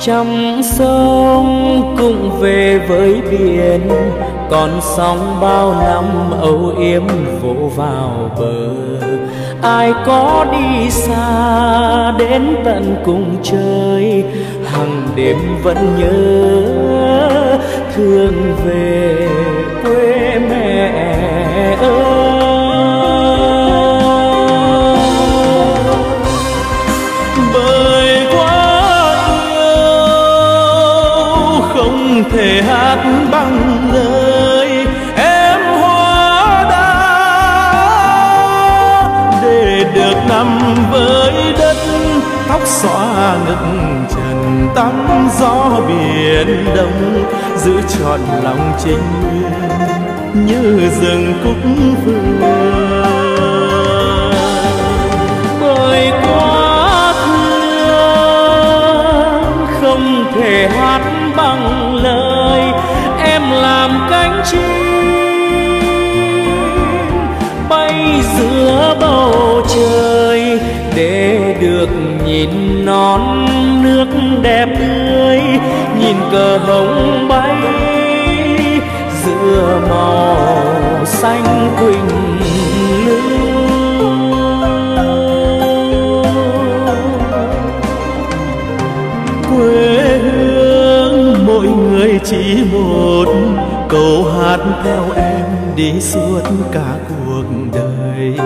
trăm sông cũng về với biển, còn sóng bao năm âu yếm vỗ vào bờ. Ai có đi xa đến tận cùng trời hằng đêm vẫn nhớ thương về. Thể hát bằng lời em hoa đá để được nằm với đất, tóc xóa ngực trần tắm gió biển đông, giữ trọn lòng chính nguyên như rừng cúc phương được nhìn non nước đẹp tươi, nhìn cờ hồng bay, giữa màu xanh quỳnh lưu. Quê hương mỗi người chỉ một câu hát theo em đi suốt cả cuộc đời.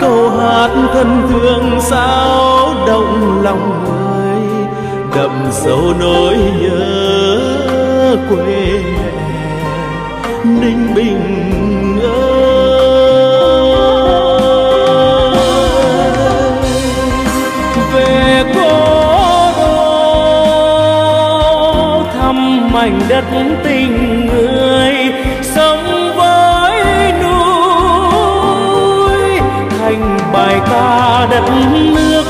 Câu hát thân thương sao động lòng người, đậm sâu nỗi nhớ quê mẹ ninh bình ơi. Về cố đô thăm mảnh đất tình người đất nước,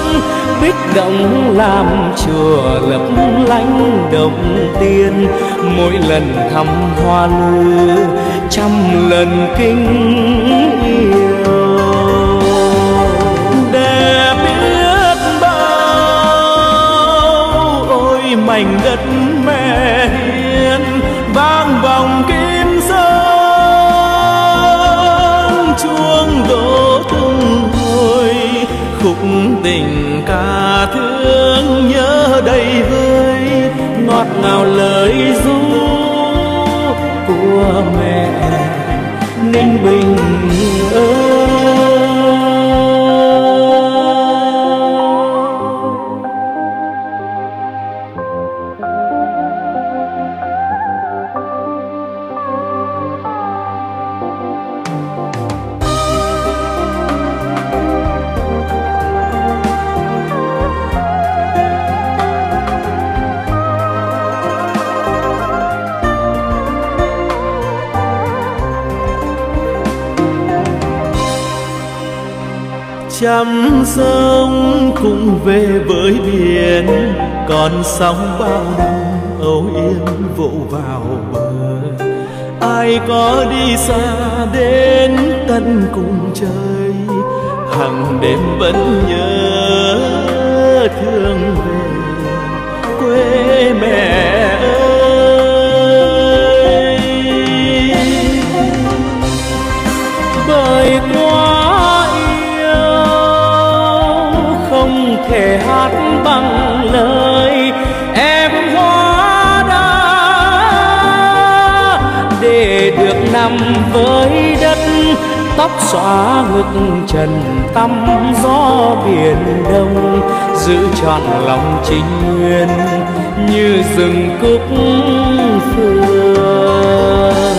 bích động làm chùa lấp lánh đồng tiền. Mỗi lần thăm hoa lư, trăm lần kinh yêu. Đẹp biết bao, ôi mảnh đất tình ca thương nhớ đầy vơi ngọt ngào lời ru của mẹ. Ninh bình trăm sông cũng về với biển, còn sóng bao năm âu yếm vỗ vào bờ. Ai có đi xa đến tận cùng trời, hằng đêm vẫn nhớ thương lời, em hóa đá để được nằm với đất, tóc xóa ngực trần tắm gió biển đông, giữ trọn lòng chính nguyên như rừng cúc phương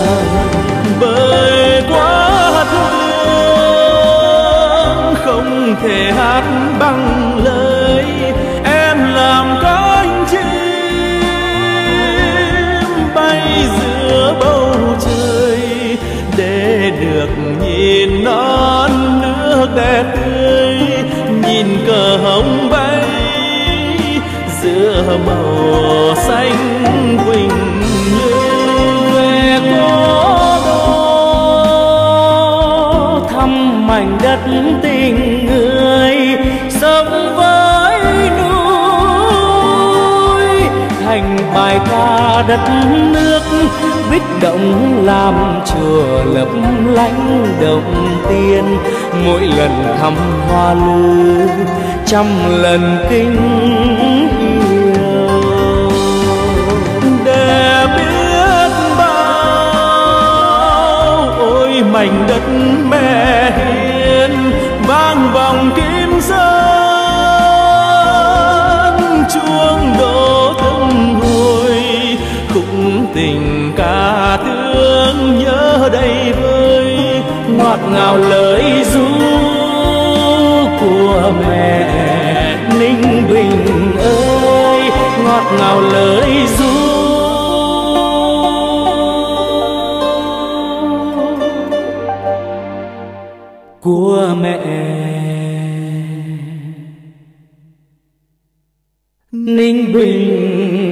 được nhìn non nước đẹp tươi, nhìn cờ hồng bay, giữa màu xanh quỳnh như quê cố đô thăm mảnh đất tình đất nước, bích động làm chùa lấp lánh động tiên. Mỗi lần thăm hoa lư, trăm lần kinh yêu để biết bao, ôi mảnh đất mẹ hiền vang vòng kim sơn, chuông đổ tình ca thương nhớ đầy vơi, ngọt ngào lời ru của mẹ ninh bình ơi, ngọt ngào lời ru. Của mẹ ninh bình